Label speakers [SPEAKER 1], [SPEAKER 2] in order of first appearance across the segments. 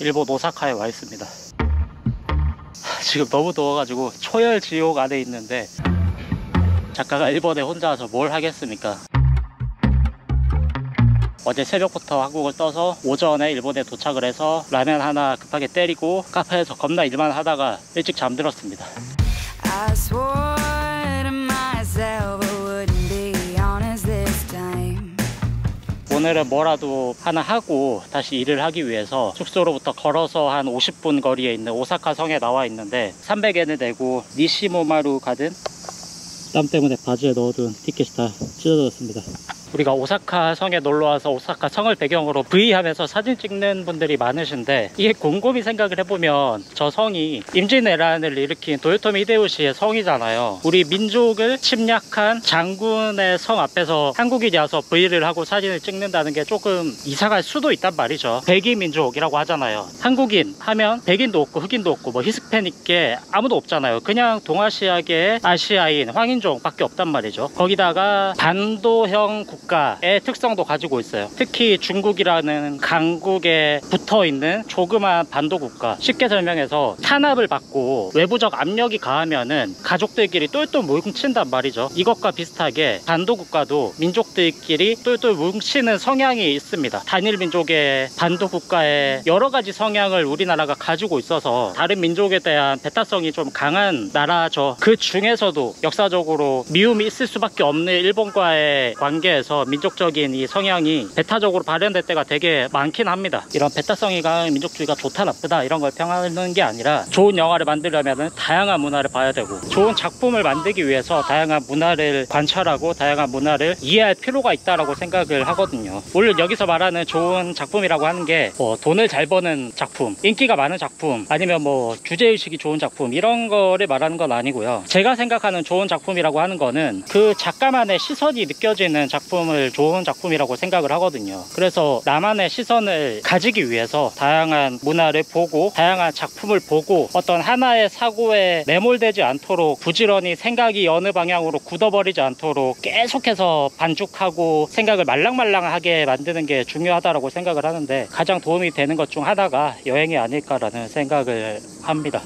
[SPEAKER 1] 일본 오사카에 와 있습니다. 지금 너무 더워가지고 초열 지옥 안에 있는데 작가가 일본에 혼자 와서 뭘 하겠습니까? 어제 새벽부터 한국을 떠서 오전에 일본에 도착을 해서 라면 하나 급하게 때리고 카페에서 겁나 일만 하다가 일찍 잠들었습니다. 오늘은 뭐라도 하나 하고 다시 일을 하기 위해서 숙소로부터 걸어서 한 50분 거리에 있는 오사카 성에 나와 있는데 300엔을 내고 니시모마루 가든 땀 때문에 바지에 넣어둔 티켓이 다 찢어졌습니다. 우리가 오사카 성에 놀러 와서 오사카 성을 배경으로 V 하면서 사진 찍는 분들이 많으신데 이게 곰곰이 생각을 해보면 저 성이 임진왜란을 일으킨 도요토미 히데요시의 성이잖아요. 우리 민족을 침략한 장군의 성 앞에서 한국인이 와서 V를 하고 사진을 찍는다는 게 조금 이상할 수도 있단 말이죠. 백인 민족이라고 하잖아요. 한국인 하면 백인도 없고 흑인도 없고 뭐 히스패닉 게 아무도 없잖아요. 그냥 동아시아계 아시아인 황인종 밖에 없단 말이죠. 거기다가 반도형 국 가의 특성도 가지고 있어요. 특히 중국이라는 강국에 붙어 있는 조그만 반도 국가. 쉽게 설명해서 탄압을 받고 외부적 압력이 가하면은 가족들끼리 똘똘 뭉친단 말이죠. 이것과 비슷하게 반도 국가도 민족들끼리 똘똘 뭉치는 성향이 있습니다. 단일 민족의 반도 국가의 여러 가지 성향을 우리나라가 가지고 있어서 다른 민족에 대한 배타성이 좀 강한 나라죠. 그 중에서도 역사적으로 미움이 있을 수밖에 없는 일본과의 관계에서 민족적인 이 성향이 배타적으로 발현될 때가 되게 많긴 합니다. 이런 배타성이 강한 민족주의가 좋다 나쁘다 이런 걸 평하는 게 아니라 좋은 영화를 만들려면 다양한 문화를 봐야 되고 좋은 작품을 만들기 위해서 다양한 문화를 관찰하고 다양한 문화를 이해할 필요가 있다라고 생각을 하거든요. 물론 여기서 말하는 좋은 작품이라고 하는 게 뭐 돈을 잘 버는 작품, 인기가 많은 작품, 아니면 뭐 주제의식이 좋은 작품 이런 거를 말하는 건 아니고요. 제가 생각하는 좋은 작품이라고 하는 거는 그 작가만의 시선이 느껴지는 작품 을 좋은 작품이라고 생각을 하거든요. 그래서 나만의 시선을 가지기 위해서 다양한 문화를 보고 다양한 작품을 보고 어떤 하나의 사고에 매몰되지 않도록 부지런히 생각이 어느 방향으로 굳어버리지 않도록 계속해서 반죽하고 생각을 말랑말랑하게 만드는 게 중요하다고 생각을 하는데 가장 도움이 되는 것 중 하나가 여행이 아닐까라는 생각을 합니다.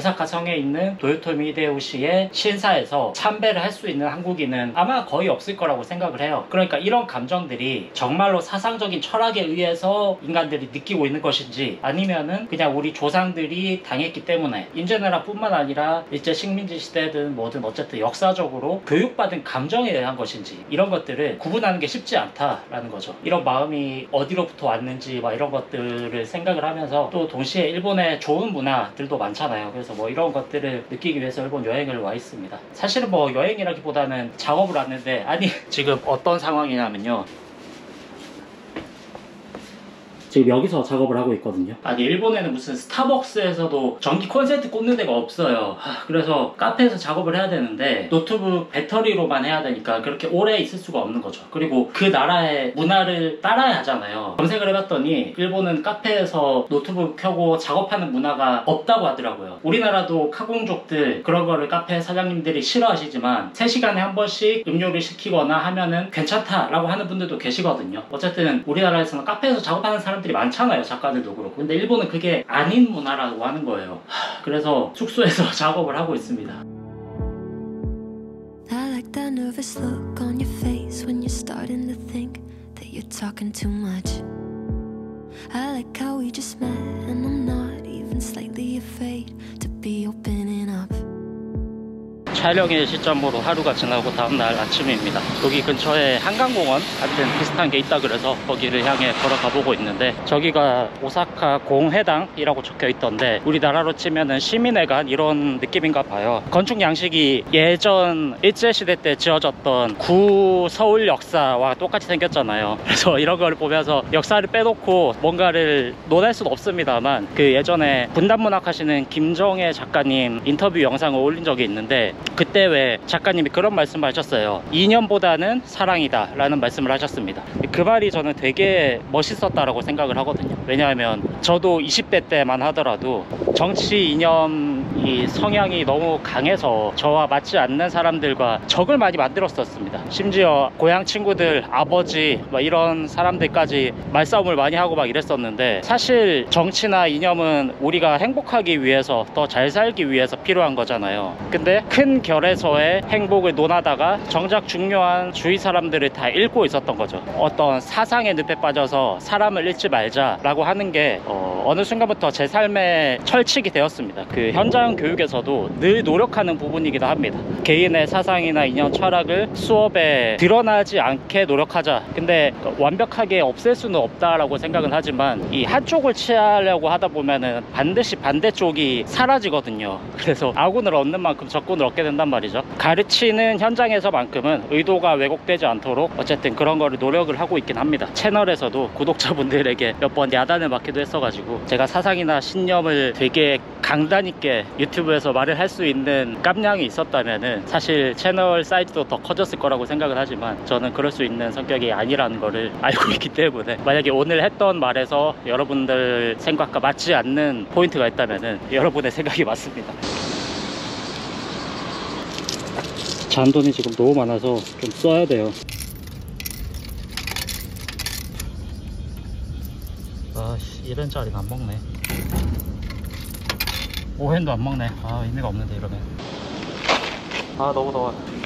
[SPEAKER 1] 오사카 성에 있는 도요토미 히데요시의 신사에서 참배를 할 수 있는 한국인은 아마 거의 없을 거라고 생각을 해요. 그러니까 이런 감정들이 정말로 사상적인 철학에 의해서 인간들이 느끼고 있는 것인지 아니면은 그냥 우리 조상들이 당했기 때문에 인제네라뿐만 아니라 일제 식민지 시대든 뭐든 어쨌든 역사적으로 교육받은 감정에 대한 것인지 이런 것들을 구분하는 게 쉽지 않다라는 거죠. 이런 마음이 어디로부터 왔는지 막 이런 것들을 생각을 하면서 또 동시에 일본의 좋은 문화들도 많잖아요. 그래서 뭐 이런 것들을 느끼기 위해서 일본 여행을 와 있습니다. 사실은 뭐 여행이라기보다는 작업을 왔는데 아니 지금 어떤 상황이냐면요. 지금 여기서 작업을 하고 있거든요. 아니 일본에는 무슨 스타벅스에서도 전기 콘센트 꽂는 데가 없어요. 하, 그래서 카페에서 작업을 해야 되는데 노트북 배터리로만 해야 되니까 그렇게 오래 있을 수가 없는 거죠. 그리고 그 나라의 문화를 따라야 하잖아요. 검색을 해봤더니 일본은 카페에서 노트북 켜고 작업하는 문화가 없다고 하더라고요. 우리나라도 카공족들 그런 거를 카페 사장님들이 싫어하시지만 3시간에 한 번씩 음료를 시키거나 하면은 괜찮다라고 하는 분들도 계시거든요. 어쨌든 우리나라에서는 카페에서 작업하는 사람 사람들이 많잖아요 작가들도 그렇고 근데 일본은 그게 아닌 문화라고 하는 거예요 하, 그래서 숙소에서 작업을 하고 있습니다.
[SPEAKER 2] I like how we just met, and I'm not even slightly afraid to be opening up.
[SPEAKER 1] 촬영의 시점으로 하루가 지나고 다음날 아침입니다. 여기 근처에 한강공원 같은 비슷한 게 있다 그래서 거기를 향해 걸어가 보고 있는데 저기가 오사카 공회당이라고 적혀 있던데 우리나라로 치면은 시민회관 이런 느낌인가 봐요. 건축 양식이 예전 일제시대 때 지어졌던 구 서울 역사와 똑같이 생겼잖아요. 그래서 이런 걸 보면서 역사를 빼놓고 뭔가를 논할 수는 없습니다만 그 예전에 분단문학 하시는 김정혜 작가님 인터뷰 영상을 올린 적이 있는데 그때 왜 작가님이 그런 말씀을 하셨어요. 2년보다는 사랑이다 라는 말씀을 하셨습니다. 그 말이 저는 되게 멋있었다라고 생각을 하거든요. 왜냐하면 저도 20대 때만 하더라도 정치 이념이 성향이 너무 강해서 저와 맞지 않는 사람들과 적을 많이 만들었었습니다. 심지어 고향 친구들, 아버지 막 이런 사람들까지 말싸움을 많이 하고 막 이랬었는데 사실 정치나 이념은 우리가 행복하기 위해서 더 잘 살기 위해서 필요한 거잖아요. 근데 큰 결에서의 행복을 논하다가 정작 중요한 주위 사람들을 다 잃고 있었던 거죠. 어떤 사상의 늪에 빠져서 사람을 잃지 말자라고 하는 게 어, 느 순간부터 제 삶의 철칙이 되었습니다. 그 현장 교육에서도 늘 노력하는 부분이기도 합니다. 개인의 사상이나 이념 철학을 수업에 드러나지 않게 노력하자. 근데 완벽하게 없앨 수는 없다라고 생각은 하지만 이 한쪽을 취하려고 하다 보면은 반드시 반대쪽이 사라지거든요. 그래서 아군을 얻는 만큼 적군을 얻게 된단 말이죠. 가르치는 현장에서만큼은 의도가 왜곡되지 않도록 어쨌든 그런 거를 노력을 하고 있긴 합니다. 채널에서도 구독자분들에게 몇 번 야단을 맞기도 했어가지고 제가 사상이나 신념을 되게 강단 있게 유튜브에서 말을 할 수 있는 깜냥이 있었다면은 사실 채널 사이즈도 더 커졌을 거라고 생각을 하지만 저는 그럴 수 있는 성격이 아니라는 거를 알고 있기 때문에 만약에 오늘 했던 말에서 여러분들 생각과 맞지 않는 포인트가 있다면은 여러분의 생각이 맞습니다. 잔돈이 지금 너무 많아서 좀 써야 돼요. 아씨 이런 짜리는 안 먹네. 오행도 안 먹네. 아 의미가 없는데 이러면. 아 너무 더워.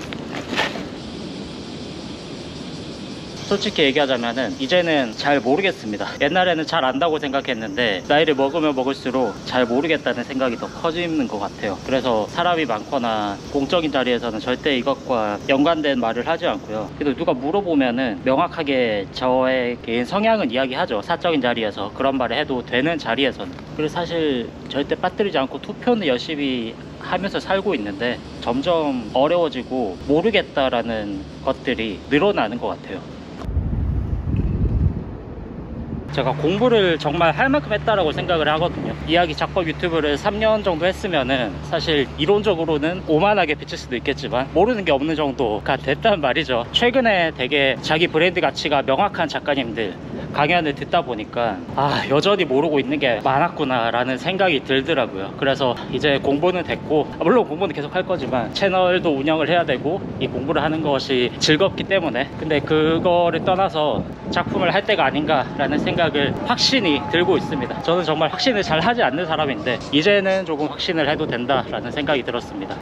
[SPEAKER 1] 솔직히 얘기하자면은 이제는 잘 모르겠습니다. 옛날에는 잘 안다고 생각했는데 나이를 먹으면 먹을수록 잘 모르겠다는 생각이 더 커지는 것 같아요. 그래서 사람이 많거나 공적인 자리에서는 절대 이것과 연관된 말을 하지 않고요. 그래도 누가 물어보면은 명확하게 저의 개인 성향은 이야기하죠. 사적인 자리에서 그런 말을 해도 되는 자리에서는. 그리고 사실 절대 빠뜨리지 않고 투표는 열심히 하면서 살고 있는데 점점 어려워지고 모르겠다라는 것들이 늘어나는 것 같아요. 제가 공부를 정말 할 만큼 했다라고 생각을 하거든요. 이야기 작법 유튜브를 3년 정도 했으면은 사실 이론적으로는 오만하게 비칠 수도 있겠지만 모르는 게 없는 정도가 됐단 말이죠. 최근에 되게 자기 브랜드 가치가 명확한 작가님들 강연을 듣다 보니까 아 여전히 모르고 있는 게 많았구나 라는 생각이 들더라고요. 그래서 이제 공부는 됐고 아, 물론 공부는 계속 할 거지만 채널도 운영을 해야 되고 이 공부를 하는 것이 즐겁기 때문에. 근데 그거를 떠나서 작품을 할 때가 아닌가 라는 생각을 확신이 들고 있습니다. 저는 정말 확신을 잘 하지 않는 사람인데 이제는 조금 확신을 해도 된다 라는 생각이 들었습니다.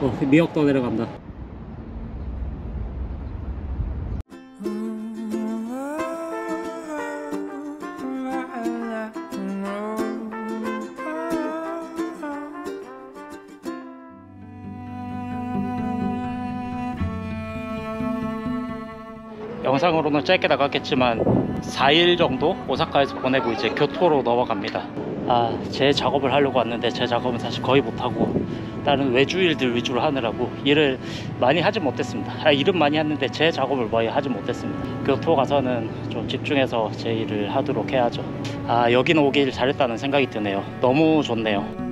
[SPEAKER 1] 어, 미역도 내려간다 영상으로는 짧게 나갔겠지만 4일 정도 오사카에서 보내고 이제 교토로 넘어갑니다. 아, 제 작업을 하려고 왔는데 제 작업은 사실 거의 못하고 다른 외주 일들 위주로 하느라고 일을 많이 하지 못했습니다. 아, 일은 많이 했는데 제 작업을 거의 하지 못했습니다. 교토 가서는 좀 집중해서 제 일을 하도록 해야죠. 아, 여기는 오길 잘했다는 생각이 드네요. 너무 좋네요.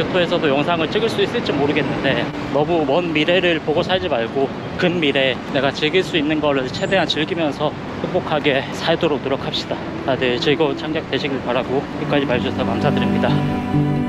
[SPEAKER 1] 교토에서도 영상을 찍을 수 있을지 모르겠는데 너무 먼 미래를 보고 살지 말고 근미래 내가 즐길 수 있는 거를 최대한 즐기면서 행복하게 살도록 노력합시다. 다들 즐거운 창작 되시길 바라고 끝까지 봐주셔서 감사드립니다.